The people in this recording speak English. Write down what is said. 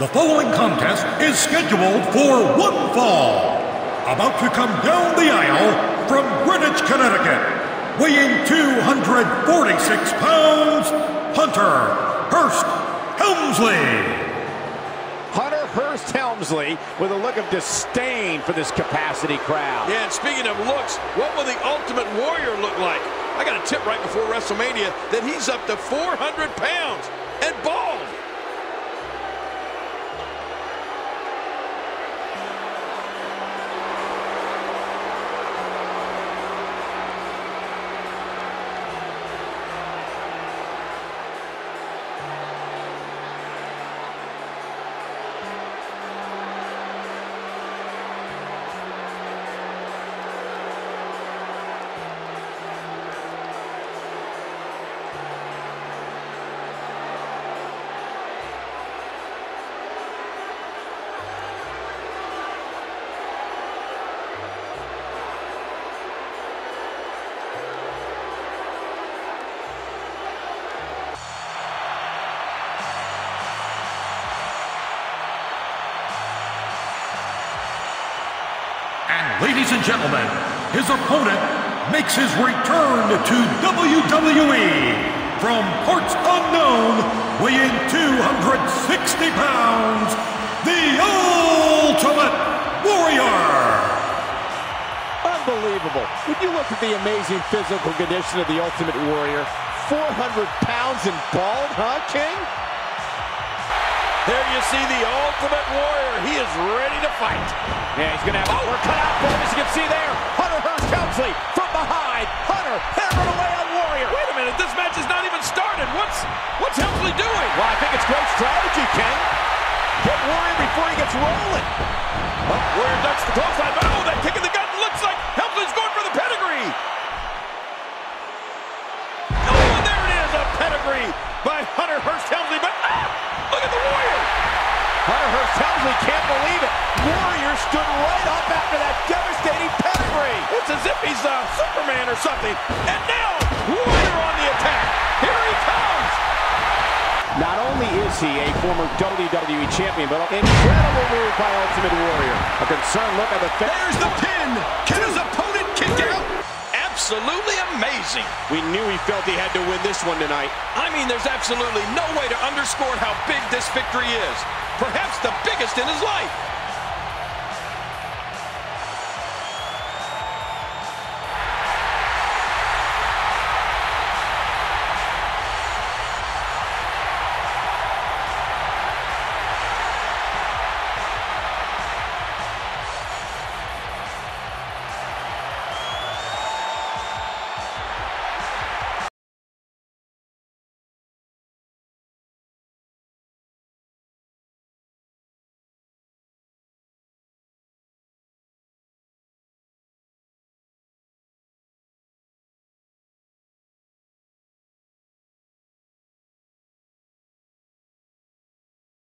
The following contest is scheduled for one fall. About to come down the aisle from Greenwich, Connecticut, weighing 246 pounds, Hunter Hearst Helmsley. Hunter Hearst Helmsley with a look of disdain for this capacity crowd. Yeah, and speaking of looks, what will the Ultimate Warrior look like? I got a tip right before WrestleMania that he's up to 400 pounds and bald. Ladies and gentlemen, his opponent makes his return to WWE from parts unknown, weighing 260 pounds, the Ultimate Warrior. Unbelievable. Would you look at the amazing physical condition of the Ultimate Warrior? 400 pounds and bald, huh, King? There you see the Ultimate Warrior. He is ready to fight. Yeah, he's going to have his work cut out for him, as you can see there. Hunter Hearst Helmsley from behind. Hunter hammered away on Warrior. Wait a minute, this match is not even started. What's what's Helmsley doing? Well, I think it's great strategy, King. Get Warrior before he gets rolling. Oh, Warrior ducks the clothesline. Oh, that kick in the gut looks like Helmsley's going for the pedigree. Oh, and there it is, a pedigree by Hunter Hearst Helmsley. But ah, at the Warrior. Hunter Hearst Helmsley can't believe it. Warrior stood right up after that devastating pedigree. It's as if he's uh, Superman or something. And now, Warrior on the attack. Here he comes. Not only is he a former WWE champion, but an incredible move by Ultimate Warrior. A concerned look at the face. There's the pin. Can his opponent kick out? Absolutely amazing. We knew he felt he had to win this one tonight. I mean, there's absolutely no way to underscore how big this victory is. Perhaps the biggest in his life.